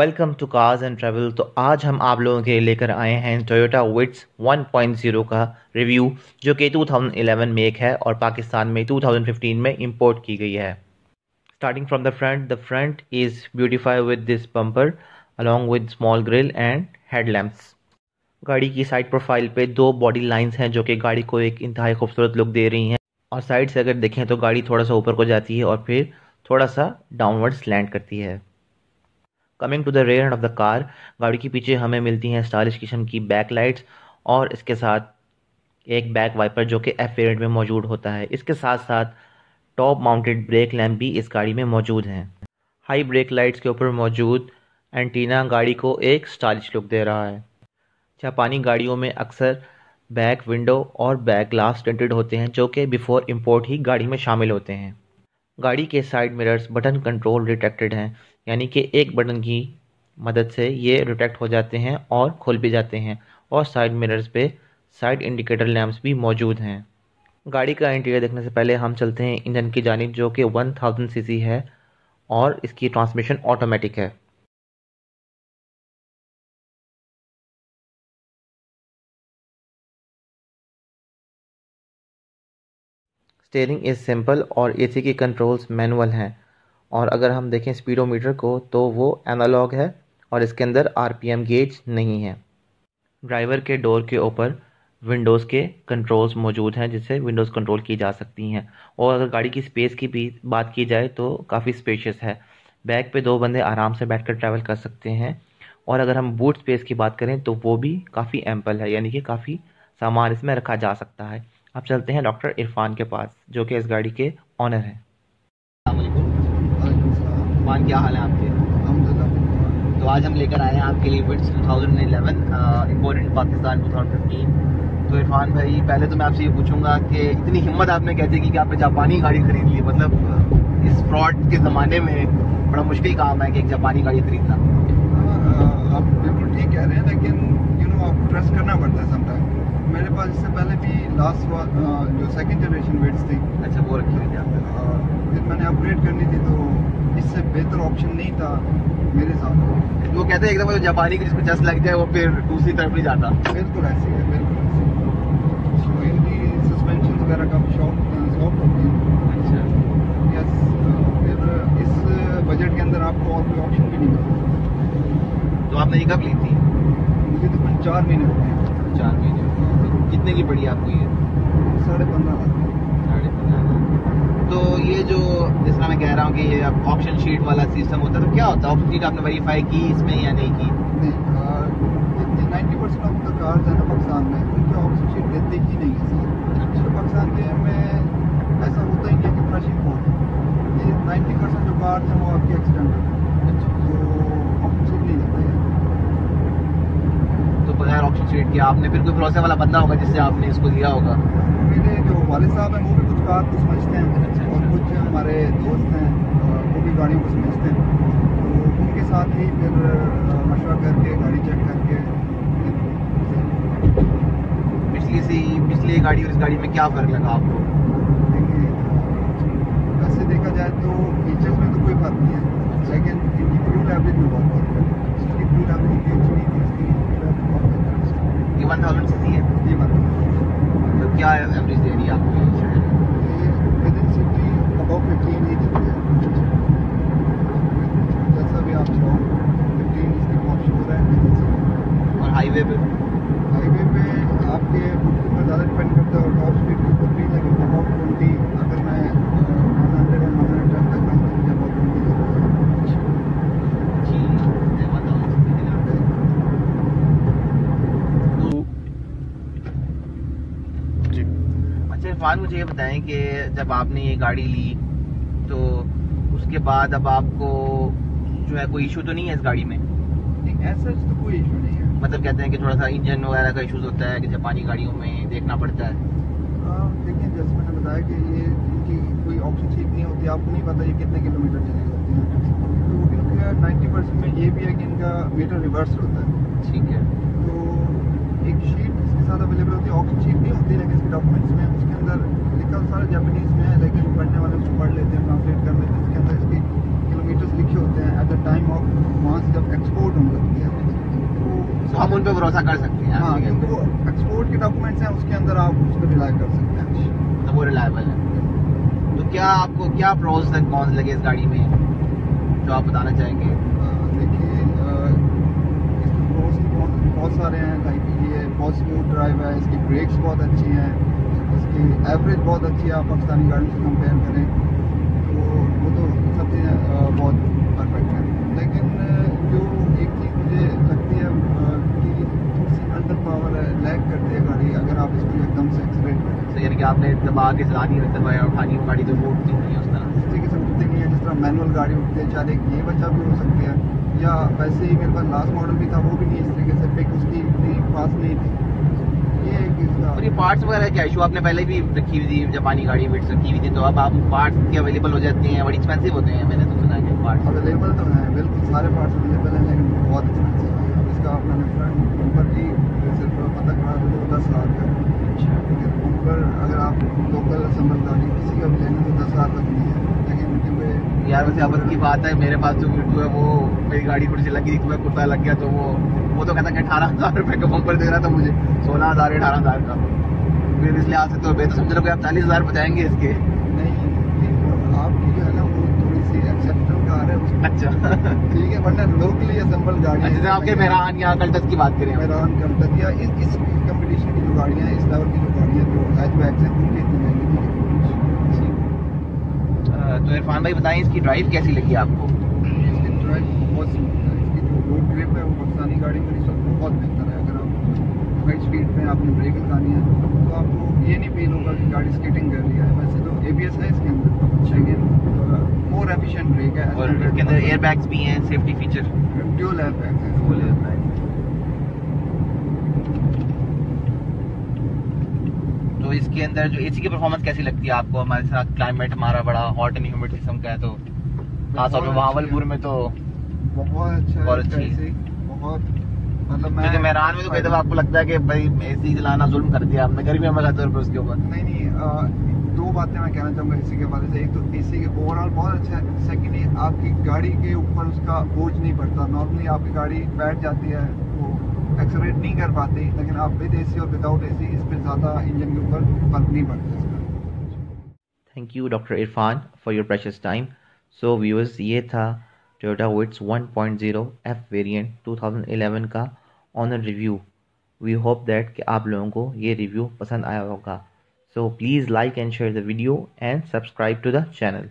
Welcome to cars and travel तो आज हम आप लोगों के लेकर आए हैं टोयोटा विट्स 1.0 का रिव्यू जो कि 2011 में एक है और पाकिस्तान में 2015 में इंपोर्ट की गई है। Starting from the front the front is beautify with this bumper along with small grill and headlamps गाड़ी की साइड प्रोफ़ाइल पे दो बॉडी लाइंस हैं जो कि गाड़ी को एक इंतहाई खूबसूरत लुक दे रही हैं। और साइड से अगर देखें तो गाड़ी थोड़ा सा ऊपर को जाती है और फिर थोड़ा सा डाउनवर्ड स्लैंड करती है। Coming to the rear end of the car गाड़ी के पीछे हमें मिलती हैं स्टाइलिश किस्म की बैक लाइट्स और इसके साथ एक बैक वाइपर जो कि एफ़ वेरिएंट में मौजूद होता है। इसके साथ साथ टॉप माउंटेड ब्रेक लैम्प भी इस गाड़ी में मौजूद हैं। हाई ब्रेक लाइट्स के ऊपर मौजूद एंटीना गाड़ी को एक स्टाइलिश लुक दे रहा है। जापानी गाड़ियों में अक्सर बैक विंडो और बैक ग्लास टेंटेड होते हैं, जो कि बिफोर इंपोर्ट ही गाड़ी में शामिल होते हैं। गाड़ी के side mirrors button control retracted हैं, यानी कि एक बटन की मदद से ये रिटेक्ट हो जाते हैं और खुल भी जाते हैं और साइड मिरर्स पे साइड इंडिकेटर लैंप्स भी मौजूद हैं। गाड़ी का इंटीरियर देखने से पहले हम चलते हैं इंजन की जानब जो कि 1000 सीसी है और इसकी ट्रांसमिशन ऑटोमेटिक है। स्टेयरिंग इज़ सिंपल और एसी के कंट्रोल्स मैनुअल हैं। और अगर हम देखें स्पीडोमीटर को तो वो एनालॉग है और इसके अंदर आरपीएम गेज नहीं है। ड्राइवर के डोर के ऊपर विंडोज़ के कंट्रोल्स मौजूद हैं, जिससे विंडोज़ कंट्रोल की जा सकती हैं। और अगर गाड़ी की स्पेस की भी बात की जाए तो काफ़ी स्पेशियस है। बैक पे दो बंदे आराम से बैठकर ट्रैवल कर सकते हैं। और अगर हम बूट स्पेस की बात करें तो वो भी काफ़ी एम्पल है, यानी कि काफ़ी सामान इसमें रखा जा सकता है। अब चलते हैं डॉक्टर इरफान के पास जो कि इस गाड़ी के ऑनर हैं। इरफान क्या हाल है आपके तो आज हम लेकर आए हैं आपके लिए विट्स 2011 इम्पोर्टेंट पाकिस्तान 2015 तो इरफान भाई पहले तो मैं आपसे ये पूछूँगा कि इतनी हिम्मत आपने कैसे की कि आपने जापानी गाड़ी खरीद ली। मतलब इस फ्रॉड के ज़माने में बड़ा मुश्किल काम है कि एक जापानी गाड़ी खरीदना। आप बिल्कुल ठीक कह रहे हैं लेकिन यू नो आप ट्रस्ट करना पड़ता है समटाइम मेरे पास इससे पहले भी लास्ट जो सेकंड जनरेशन वेट्स थी। अच्छा वो रखी थी फिर मैंने अपग्रेड करनी थी तो इससे बेहतर ऑप्शन नहीं था मेरे साथ। वो कहते हैं एकदम जापानी की जिसको चस लग जाए वो फिर दूसरी तरफ़ नहीं जाता। बिल्कुल ऐसे है बिल्कुल तो इनकी सस्पेंशन वगैरह काफ़ी शॉर्ट सॉफ्ट होती है अच्छा यस फिर इस बजट के अंदर आपको और कोई ऑप्शन भी नहीं मिलता तो आपने ये कब ली थी मुझे तो चार महीने हो गए चार महीने कितने की पड़ी आपको ये साढ़े पंद्रह साढ़े पंद्रह तो ये जो जिस तरह मैं कह रहा हूँ कि ये अब ऑप्शन शीट वाला सिस्टम होता है तो क्या होता है? ऑप्शन शीट आपने वेरीफाई की इसमें या नहीं की? Ninety percent of the cars है ना पाकिस्तान में उनकी ऑप्शन शीट देते ही नहीं है अच्छा। तो पाकिस्तान के में ऐसा होता ही नहीं कि फ्रेश ये नाइन्टी परसेंट जो कार्स हैं वो आपके एक्सीडेंट अच्छा। तो ऑप्शन शीट नहीं देते हैं बगैर ऑप्शन किया आपने फिर कोई भरोसे वाला बंदा होगा जिससे आपने इसको दिया होगा? मेरे जो वाले साहब हैं वो भी कुछ कार को समझते हैं अच्छा, और अच्छा। कुछ हमारे दोस्त हैं वो भी गाड़ियों को समझते हैं। तो उनके साथ ही फिर मशवरा करके गाड़ी चेक करके पिछली से ही पिछली गाड़ी और इस गाड़ी में क्या फ़र्क लगा आपको? देखिए वैसे देखा जाए तो फीचर्स में तो कोई फ़र्क नहीं है लेकिन इनकी फ्यूल एवरेज में बहुत फ़र्क है इसकी फ्यूल एवरेज भी अच्छी नहीं थी इसकी ये वन थाउज़ेंड सी सी है जी वन तो क्या एवरेज दे रही है आपको within city about fifteen ही देती है जैसा भी आप चाहो फिफ्टीन इसकी बहुत शुरू है और हाईवे पे। हाईवे पे आपके ऊपर ज़्यादा डिपेंड करता है टॉप स्पीड के ऊपर भी लेकिन अबाउट ट्वेंटी अगर मैं one hundred and one hundred ten तक मुझे अबाउट ट्वेंटी इरफान मुझे ये बताएँ कि जब आपने ये गाड़ी ली तो उसके बाद अब आपको जो है कोई इशू तो नहीं है इस गाड़ी में? ऐसा तो कोई इशू नहीं है। मतलब कहते हैं कि थोड़ा सा इंजन वगैरह का इशूज होता है कि जापानी गाड़ियों में देखना पड़ता है। देखिए जैसे मैंने बताया कि ये इनकी कोई ऑप्शन ठीक नहीं होती आपको नहीं पता ये कितने किलोमीटर चली जाती हैं। तो इनका नाइन्टी परसेंट में ये भी है कि इनका मीटर रिवर्स होता है। ठीक है। तो एक शीट इसके साथ अवेलेबल होती है ऑप्शन शीट नहीं होती लेकिन इसके डॉक्यूमेंट्स में उसके अंदर लिखा सारा जापानीज में है लेकिन पढ़ने वाले उसको पढ़ लेते हैं ट्रांसलेट कर लेते हैं इसके अंदर इसके किलोमीटर्स लिखे होते हैं एट द टाइम ऑफ़ वहाँ से जब एक्सपोर्ट होने लगती है। हम उन पर भरोसा कर सकते हैं हाँ एक्सपोर्ट के डॉक्यूमेंट्स हैं उसके अंदर आप उस पर रिलाई कर सकते हैं। तो वो रिलायबल है। तो क्या आपको क्या प्रोज एंड कॉन्स लगे इस गाड़ी में जो आप बताना चाहेंगे? देखिए इसके प्रोज बहुत सारे हैं। लाइक ये बहुत स्मूथ ड्राइव है इसकी ब्रेक्स बहुत अच्छी हैं इसकी एवरेज बहुत अच्छी है। आप पाकिस्तानी गाड़ी से कंपेयर करें तो वो तो सब चीज़ें बहुत परफेक्ट हैं लेकिन जो एक चीज़ मुझे लगती है कि थोड़ी सी अंडर पावर है लैग करती है गाड़ी अगर आप इसको एकदम से एक्सलेट करें तो यानी कि आपने दबा के चलानी है दबाया उठानी गाड़ी तो वो उठती नहीं है उस तरह इस तरीके से उठती नहीं है जिस तरह मैनुअल गाड़ी उठती है चाहे ये बच्चा भी हो सकती है या वैसे ही मेरे पास लास्ट मॉडल भी था वो भी नहीं इस तरीके से पिक उसकी इतनी फास्ट नहीं थी। और ये पार्ट्स वगैरह क्या इशू आपने पहले भी रखी हुई थी जापानी गाड़ी बिट्स रखी हुई थी तो अब आप पार्ट्स के अवेलेबल हो जाते हैं बड़ी एक्सपेंसिव होते हैं मैंने तो सुना है पार्ट्स अवेलेबल तो हैं बिल्कुल सारे पार्ट्स अवेलेबल हैं लेकिन बहुत एक्सपेंसिव है इसका मैंने फ्रंट बम्पर ही सिर्फ़ पता करा तो दस लाख का अच्छा ठीक है बम्पर अगर आप असम्बल किसी का भी लेंगे तो दस लाख तक नहीं है। लेकिन क्योंकि यार वैसे अब की बात है मेरे पास जो वीडियो है वो मेरी गाड़ी थोड़ी सी लगी थी तुम्हें कुर्ता लग गया तो वो वो तो कहता कि अठारह हज़ार रुपये का बम्पर दे रहा था मुझे। सोलह हज़ार अठारह हज़ार का। फिर इसलिए आज से तो बेहतर समझ लो कि आप चालीस हज़ार बचाएँगे इसके। नहीं ये आपकी जो है ना वो थोड़ी सी एक्सेप्टल कार है अच्छा। ठीक है वरना लोकली असम्बल गाड़ी अच्छा आपके मेहरान या कल्टस की बात करें। मेहरान कम या इस इस कंपटीशन की जो गाड़ियाँ हैं इस लेवल की जो गाड़ियाँ जो हैचबैक्स हैं उनकी इतनी महँगी नहीं है अ, तो इरफान भाई बताएँ इसकी ड्राइव कैसी लगी आपको? इसकी ड्राइव बहुत इसकी जो रोड ग्रिप है वो पाकिस्तानी गाड़ी में इस वक्त बहुत बेहतर है। अगर आप हाई स्पीड में आपने ब्रेक लगानी है तो आपको ये नहीं फील होगा कि गाड़ी स्केटिंग कर रही है। वैसे तो एबीएस है इसके अंदर लेकिन मोर एफिशिएंट ब्रेक है। और इसके अंदर एयर बैग्स भी हैं safety feature dual air bag है तो इसके अंदर जो एसी की परफॉर्मेंस कैसी लगती है आपको? हमारे साथ क्लाइमेट हमारा बड़ा हॉट एंड ह्यूमिड किस्म का है तो खासतौर पे भावलपुर में तो बहुत अच्छा बहुत अच्छी। बहुत मतलब क्योंकि मेहरान में तो कई दफ़ा आपको लगता है कि भाई एसी चलाना जुल्म कर दिया आपने गर्मियों में खासतौर पे उसके ऊपर। नहीं नहीं अ, दो बातें मैं कहना चाहूँगा एसी के हवाले से। एक तो एसी के ओवरऑल बहुत अच्छा है सेकेंडली आपकी गाड़ी के ऊपर उसका बोझ नहीं पड़ता। नॉर्मली आपकी गाड़ी बैठ जाती है एक्सलेट नहीं कर पाते, लेकिन आप विद एसी और विदाउट एसी इस पर ज़्यादा इंजन के ऊपर फ़र्क नहीं पड़ता thank you doctor Irfan for your precious time so viewers ये था टोयोटा विट्स 1.0 एफ़ वेरिएंट 2011 का owner review we hope that कि आप लोगों को ये रिव्यू पसंद आया होगा। So please like and share the video and subscribe to the channel